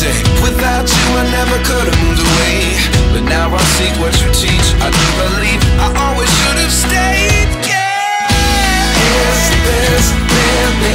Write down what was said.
Have. Without you, I never could have moved away. But now I see what you teach. I do believe I always should have stayed. Yeah. Is this really